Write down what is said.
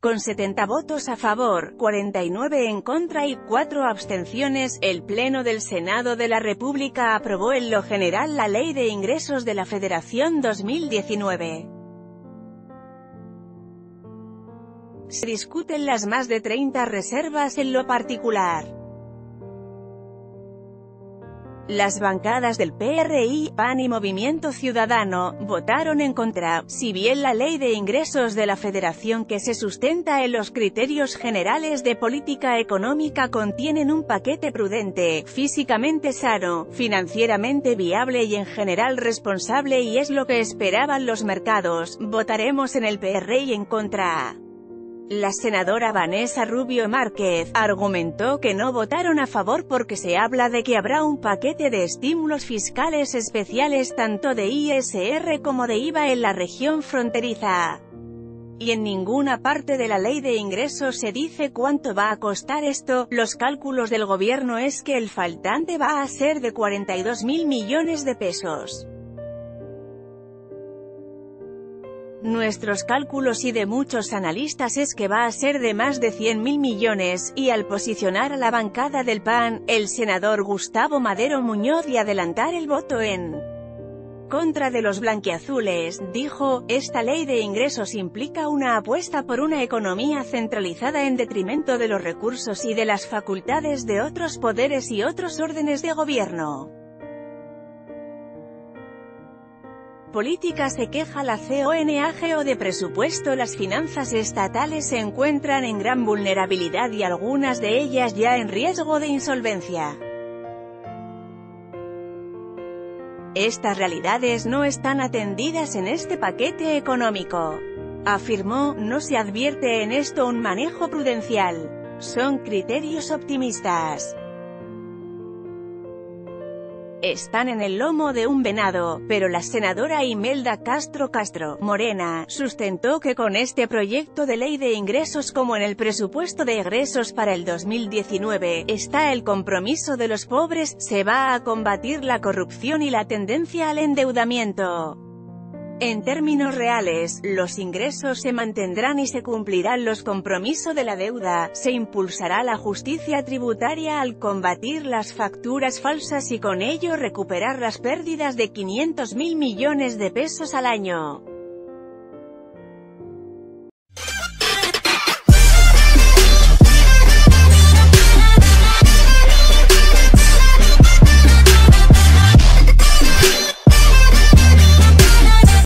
Con 70 votos a favor, 49 en contra y 4 abstenciones, el Pleno del Senado de la República aprobó en lo general la Ley de Ingresos de la Federación 2019. Se discuten las más de 30 reservas en lo particular. Las bancadas del PRI, PAN y Movimiento Ciudadano, votaron en contra, si bien la ley de ingresos de la Federación que se sustenta en los criterios generales de política económica contienen un paquete prudente, físicamente sano, financieramente viable y en general responsable y es lo que esperaban los mercados, votaremos en el PRI en contra. La senadora Vanessa Rubio Márquez, argumentó que no votaron a favor porque se habla de que habrá un paquete de estímulos fiscales especiales tanto de ISR como de IVA en la región fronteriza. Y en ninguna parte de la ley de ingresos se dice cuánto va a costar esto, los cálculos del gobierno es que el faltante va a ser de 42 mil millones de pesos. Nuestros cálculos y de muchos analistas es que va a ser de más de 100 mil millones, y al posicionar a la bancada del PAN, el senador Gustavo Madero Muñoz y adelantar el voto en contra de los blanquiazules, dijo, esta ley de ingresos implica una apuesta por una economía centralizada en detrimento de los recursos y de las facultades de otros poderes y otros órdenes de gobierno. Política se queja la CONAG o de presupuesto Las finanzas estatales se encuentran en gran vulnerabilidad y algunas de ellas ya en riesgo de insolvencia. Estas realidades no están atendidas en este paquete económico. Afirmó, no se advierte en esto un manejo prudencial. Son criterios optimistas están en el lomo de un venado, pero la senadora Imelda Castro Castro, Morena, sustentó que con este proyecto de ley de ingresos como en el presupuesto de egresos para el 2019, está el compromiso de los pobres, se va a combatir la corrupción y la tendencia al endeudamiento. En términos reales, los ingresos se mantendrán y se cumplirán los compromisos de la deuda, se impulsará la justicia tributaria al combatir las facturas falsas y con ello recuperar las pérdidas de 500 mil millones de pesos al año.